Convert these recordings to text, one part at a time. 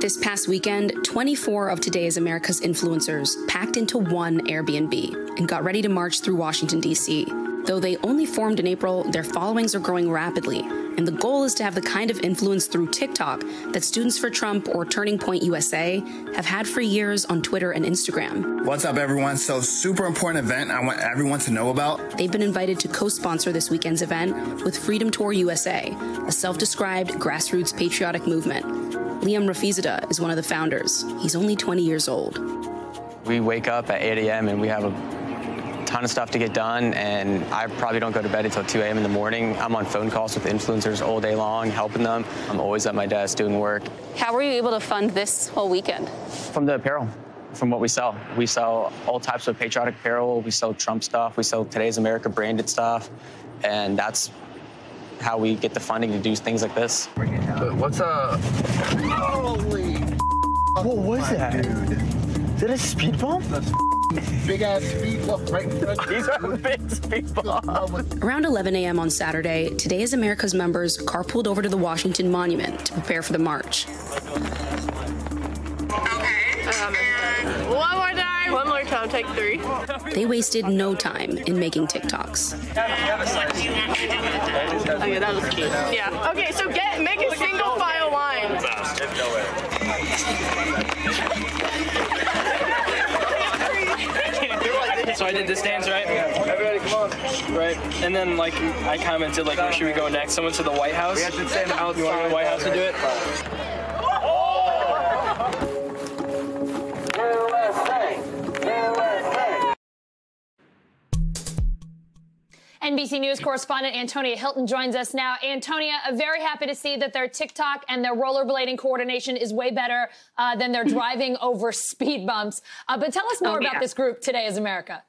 This past weekend, 24 of Today is America's influencers packed into one Airbnb and got ready to march through Washington, D.C. Though they only formed in April, their followings are growing rapidly, and the goal is to have the kind of influence through TikTok that Students for Trump or Turning Point USA have had for years on Twitter and Instagram. What's up, everyone? So, super important event I want everyone to know about. They've been invited to co sponsor this weekend's event with Freedom Tour USA, a self described grassroots patriotic movement. Liam Rafizadeh is one of the founders. He's only 20 years old. We wake up at 8 a.m. and we have a ton of stuff to get done, and I probably don't go to bed until 2 a.m. in the morning. I'm on phone calls with influencers all day long, helping them. I'm always at my desk doing work. How were you able to fund this whole weekend? From the apparel, from what we sell. We sell all types of patriotic apparel. We sell Trump stuff. We sell Today's America branded stuff, and that's how we get the funding to do things like this. What's a? Holy! What was that? Dude. Is that a speed bump? That's big ass speed bump right in front of These are big speed bumps. Around 11 a.m. on Saturday, Today is America's members carpooled over to the Washington Monument to prepare for the march. One more time. One more time. Take three. They wasted no time in making TikToks. Okay, that was cute. Yeah. Okay, so get make a single file line. So I did this dance, right? Everybody, come on. Right, and then like I commented, like, where should we go next? Someone to the White House. We have to stand outside. You want to go to the White House to do it? NBC News correspondent Antonia Hylton joins us now. Antonia, very happy to see that their TikTok and their rollerblading coordination is way better uh, than their driving over speed bumps. Uh, but tell us more Oh, about yeah. this group, Today is America.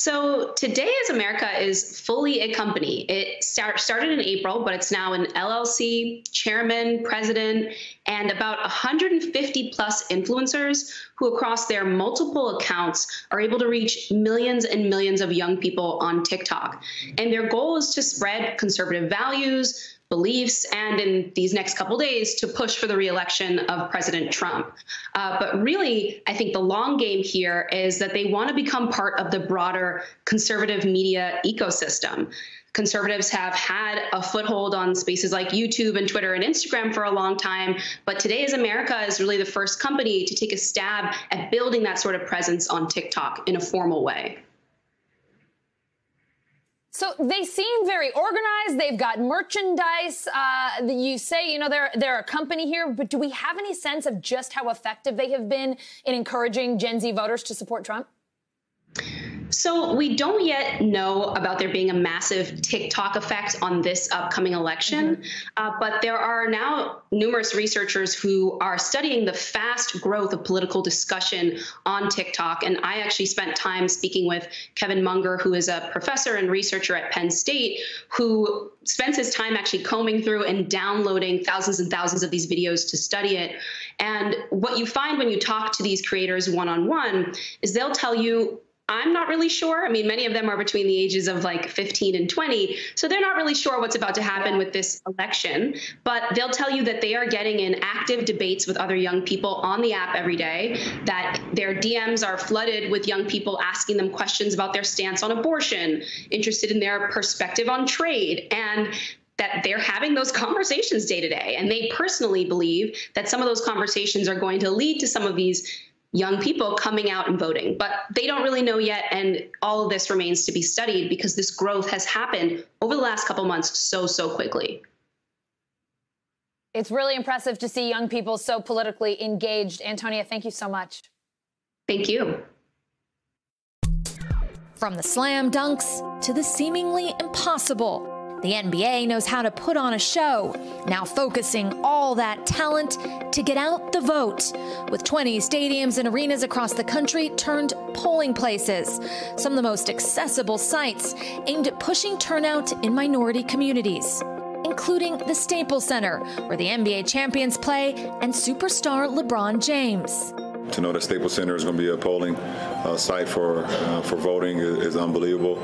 So Today is America is fully a company. It start, started in April, but it's now an LLC, chairman, president, and about 150 plus influencers who across their multiple accounts are able to reach millions and millions of young people on TikTok. And their goal is to spread conservative values, beliefs, and in these next couple days to push for the reelection of President Trump. Uh, but really, I think the long game here is that they want to become part of the broader conservative media ecosystem. Conservatives have had a foothold on spaces like YouTube and Twitter and Instagram for a long time, but Today is America is really the first company to take a stab at building that sort of presence on TikTok in a formal way. So they seem very organized. They've got merchandise. Uh, you say, you know, they're they're a company here, but do we have any sense of just how effective they have been in encouraging Gen Z voters to support Trump? So we don't yet know about there being a massive TikTok effect on this upcoming election, uh, but there are now numerous researchers who are studying the fast growth of political discussion on TikTok. And I actually spent time speaking with Kevin Munger, who is a professor and researcher at Penn State, who spends his time actually combing through and downloading thousands and thousands of these videos to study it. And what you find when you talk to these creators one on one is they'll tell you I'm not really sure. I mean, many of them are between the ages of like 15 and 20, so they're not really sure what's about to happen with this election. But they'll tell you that they are getting in active debates with other young people on the app every day, that their DMs are flooded with young people asking them questions about their stance on abortion, interested in their perspective on trade, and that they're having those conversations day to day. And they personally believe that some of those conversations are going to lead to some of these young people coming out and voting. But they don't really know yet. And all of this remains to be studied because this growth has happened over the last couple months so, so quickly. It's really impressive to see young people so politically engaged. Antonia, thank you so much. Thank you. From the slam dunks to the seemingly impossible, the NBA knows how to put on a show, now focusing all that talent to get out the vote. With 20 stadiums and arenas across the country turned polling places, some of the most accessible sites aimed at pushing turnout in minority communities. Including the Staples Center, where the NBA champions play, and superstar LeBron James. To know that Staples Center is going to be a polling uh, site for uh, for voting is, is unbelievable,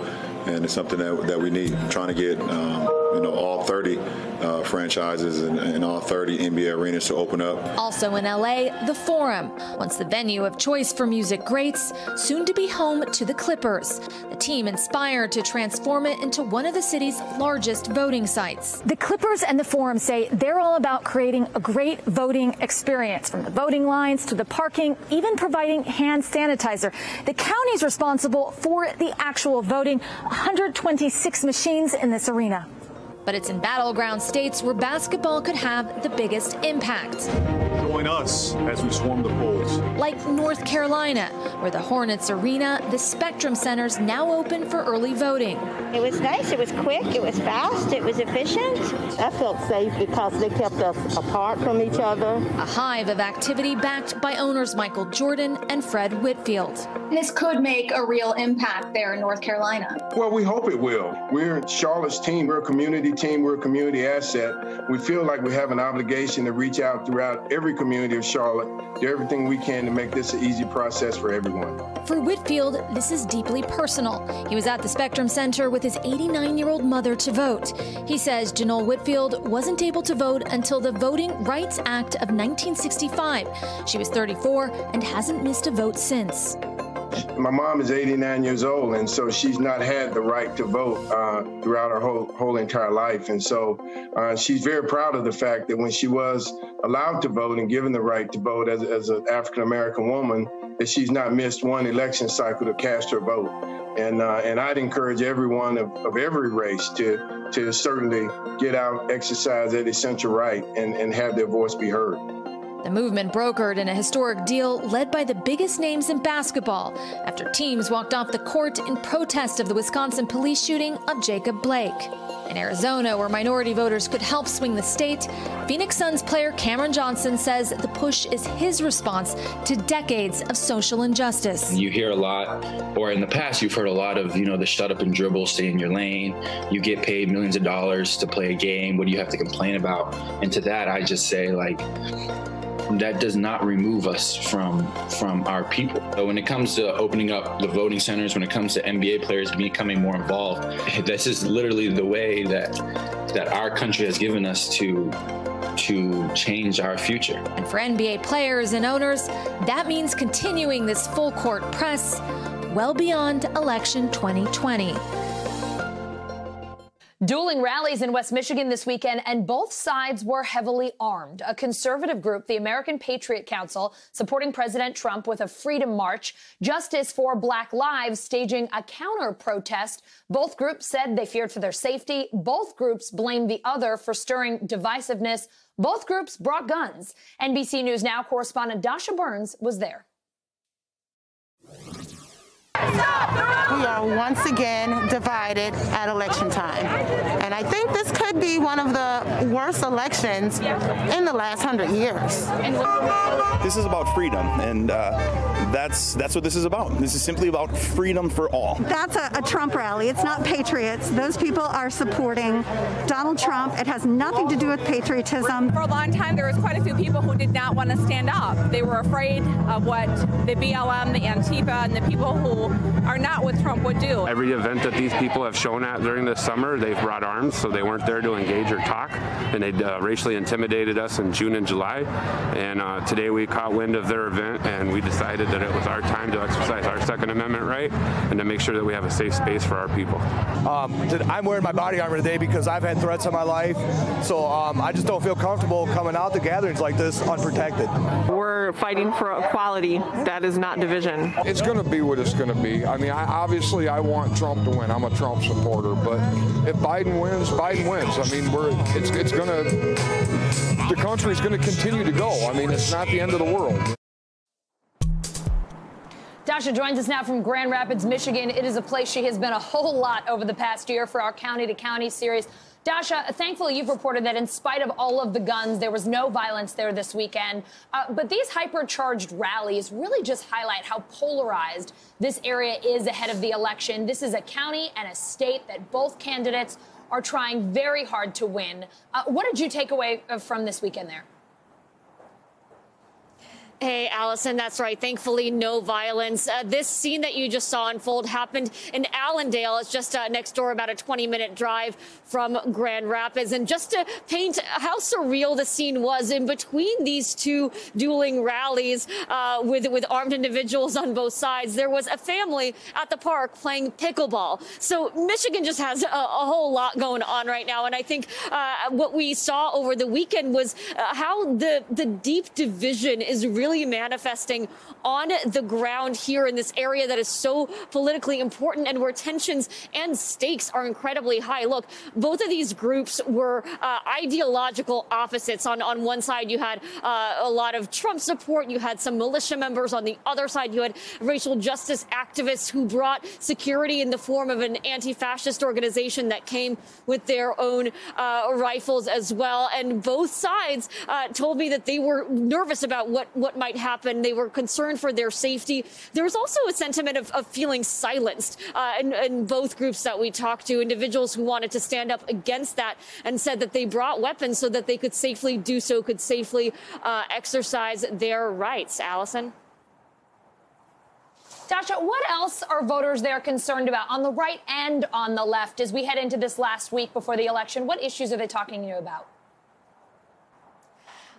and it's something that, that we need. trying to get um, you know, all 30 uh, franchises and, and all 30 NBA arenas to open up. Also in LA, the Forum, once the venue of choice for music greats, soon to be home to the Clippers. The team inspired to transform it into one of the city's largest voting sites. The Clippers and the Forum say they're all about creating a great voting experience, from the voting lines to the parking, even providing hand sanitizer. The county's responsible for the actual voting, 126 machines in this arena. But it's in battleground states where basketball could have the biggest impact. Join us as we swarm the polls. Like North Carolina, where the Hornets Arena, the Spectrum Center's now open for early voting. It was nice, it was quick, it was fast, it was efficient. I felt safe because they kept us apart from each other. A hive of activity backed by owners Michael Jordan and Fred Whitfield. This could make a real impact there in North Carolina. Well, we hope it will. We're Charlotte's team, we're a community team, we're a community asset. We feel like we have an obligation to reach out throughout every community of Charlotte, do everything we can to make this an easy process for everyone. For Whitfield, this is deeply personal. He was at the Spectrum Center with his 89 year old mother to vote. He says Janelle Whitfield wasn't able to vote until the Voting Rights Act of 1965. She was 34 and hasn't missed a vote since. My mom is 89 years old, and so she's not had the right to vote uh, throughout her whole, whole entire life. And so uh, she's very proud of the fact that when she was allowed to vote and given the right to vote as, as an African American woman, that she's not missed one election cycle to cast her vote. And, uh, and I'd encourage everyone of, of every race to, to certainly get out, exercise that essential right, and, and have their voice be heard. The movement brokered in a historic deal led by the biggest names in basketball after teams walked off the court in protest of the Wisconsin police shooting of Jacob Blake. In Arizona, where minority voters could help swing the state, Phoenix Suns player Cameron Johnson says the push is his response to decades of social injustice. You hear a lot, or in the past, you've heard a lot of, you know, the shut up and dribble, stay in your lane. You get paid millions of dollars to play a game. What do you have to complain about? And to that, I just say, like, that does not remove us from from our people. So when it comes to opening up the voting centers, when it comes to NBA players becoming more involved, this is literally the way that that our country has given us to to change our future. And for NBA players and owners, that means continuing this full court press well beyond election 2020. Dueling rallies in West Michigan this weekend, and both sides were heavily armed. A conservative group, the American Patriot Council, supporting President Trump with a freedom march. Justice for Black Lives staging a counter protest. Both groups said they feared for their safety. Both groups blamed the other for stirring divisiveness. Both groups brought guns. NBC News Now correspondent Dasha Burns was there. We are once again divided at election time. And I think this could be one of the worst elections in the last hundred years. This is about freedom, and uh, that's that's what this is about. This is simply about freedom for all. That's a, a Trump rally. It's not patriots. Those people are supporting Donald Trump. It has nothing to do with patriotism. For a long time, there was quite a few people who did not want to stand up. They were afraid of what the BLM, the Antifa, and the people who are not what Trump would do. Every event that these people have shown at during this summer, they've brought arms, so they weren't there to engage or talk, and they uh, racially intimidated us in June and July. And uh, today we caught wind of their event, and we decided that it was our time to exercise our Second Amendment right and to make sure that we have a safe space for our people. Um, I'm wearing my body armor today because I've had threats on my life, so um, I just don't feel comfortable coming out to gatherings like this unprotected. We're fighting for equality. That is not division. It's going to be what it's going to be. I mean, I, obviously, I want Trump to win. I'm a Trump supporter, but if Biden wins, Biden wins. I mean, we're it's it's going to the country's going to continue to go. I mean, it's not the end of the world. Dasha joins us now from Grand Rapids, Michigan. It is a place she has been a whole lot over the past year for our County to County series. Dasha, thankfully, you've reported that in spite of all of the guns, there was no violence there this weekend. Uh, but these hypercharged rallies really just highlight how polarized this area is ahead of the election. This is a county and a state that both candidates are trying very hard to win. Uh, what did you take away from this weekend there? Hey, Allison, that's right. Thankfully, no violence. Uh, this scene that you just saw unfold happened in Allendale. It's just uh, next door, about a 20 minute drive from Grand Rapids. And just to paint how surreal the scene was in between these two dueling rallies uh, with, with armed individuals on both sides, there was a family at the park playing pickleball. So Michigan just has a, a whole lot going on right now. And I think uh, what we saw over the weekend was uh, how the, the deep division is really really manifesting on the ground here in this area that is so politically important and where tensions and stakes are incredibly high. Look, both of these groups were uh, ideological opposites. On, on one side, you had uh, a lot of Trump support. You had some militia members. On the other side, you had racial justice activists who brought security in the form of an anti-fascist organization that came with their own uh, rifles as well. And both sides uh, told me that they were nervous about what, what might happen. They were concerned for their safety. There was also a sentiment of, of feeling silenced uh, in, in both groups that we talked to, individuals who wanted to stand up against that and said that they brought weapons so that they could safely do so, could safely uh, exercise their rights. Allison? Dasha, what else are voters there concerned about on the right and on the left as we head into this last week before the election? What issues are they talking to you about?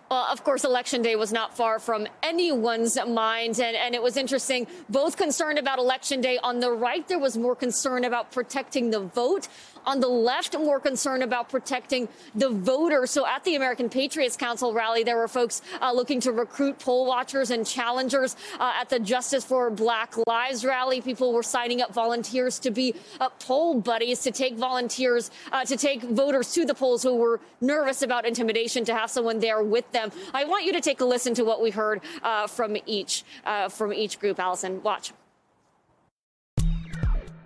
Uh, of course, Election Day was not far from anyone's mind, and, and, it was interesting. Both concerned about Election Day. On the right, there was more concern about protecting the vote on the left more concern about protecting the voter. So at the American Patriots Council rally, there were folks uh, looking to recruit poll watchers and challengers. Uh, at the Justice for Black Lives rally, people were signing up volunteers to be uh, poll buddies, to take volunteers, uh, to take voters to the polls who were nervous about intimidation, to have someone there with them. I want you to take a listen to what we heard uh, from each uh, from each group. Allison, watch.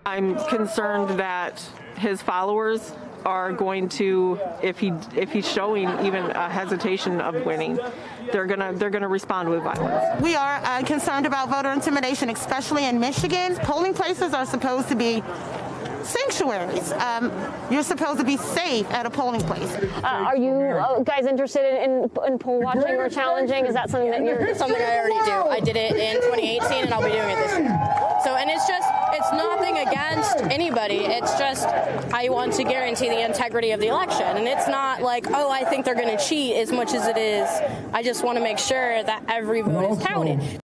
I'm concerned that his followers are going to if he if he's showing even a hesitation of winning they're gonna they're gonna respond with violence we are uh, concerned about voter intimidation especially in michigan polling places are supposed to be sanctuaries. Um, you're supposed to be safe at a polling place. Uh, are you uh, guys interested in, in, in, poll watching or challenging? Is that something that you're something I already do? I did it in 2018, and I'll be doing it this year. So, and it's just it's nothing against anybody. It's just I want to guarantee the integrity of the election, and it's not like oh I think they're going to cheat as much as it is. I just want to make sure that every vote is counted.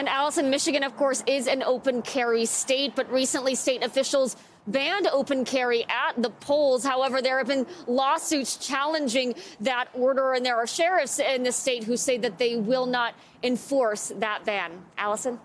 And Allison, Michigan, of course, is an open carry state, but recently state officials banned open carry at the polls. However, there have been lawsuits challenging that order, and there are sheriffs in the state who say that they will not enforce that ban. Allison?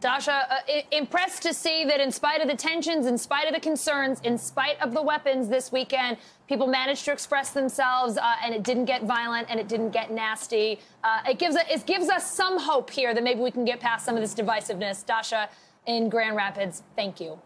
Dasha, uh, impressed to see that in spite of the tensions, in spite of the concerns, in spite of the weapons this weekend, people managed to express themselves uh, and it didn't get violent and it didn't get nasty. Uh, it, gives a, it gives us some hope here that maybe we can get past some of this divisiveness. Dasha in Grand Rapids, thank you.